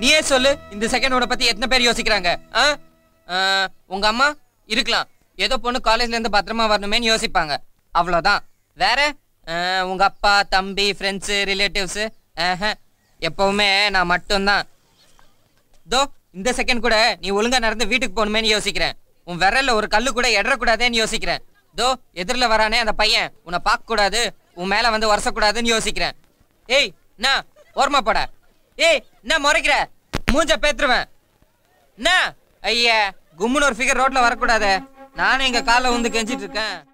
நீயே சொல்லு இந்த செகண்டோட பத்தி எத்தனை பேர் யோசிக்கிறாங்க? ஆ? உங்க அம்மா? இருக்கலாம். ஏதோ பொண்ணு காலேஜ்ல இருந்து பத்திரமா வரணுமேன்னு யோசிப்பாங்க. அவ்வளவுதான். வேற? உங்க அப்பா தம்பி ஃப்ரெண்ட்ஸு ரிலேட்டிவ்ஸு எப்பவுமே நான் மட்டும்தான். தோ இந்த செகண்ட் கூட நீ ஒழுங்கா நடந்து வீட்டுக்கு போகணுமேன்னு யோசிக்கிறேன். உன் விரல்ல ஒரு கல்லு கூட எடறக்கூடாதேன்னு யோசிக்கிறேன். தோ எதிரில் வரானே அந்த பையன். உன்னை பார்க்க கூடாது உன் மேல வந்து வரசக்கூடாதுன்னு யோசிக்கிறேன். ஏய் நான் ஓர்மா போட. ஏய் என்ன முறைக்கிற? மூஞ்ச பேத்துருவேன். என்ன? ஐயா கும்முன்னு ஒரு ஃபிகர் ரோட்ல வரக்கூடாது. நானும் எங்க காலில் வந்து கெஞ்சிட்டு இருக்கேன்.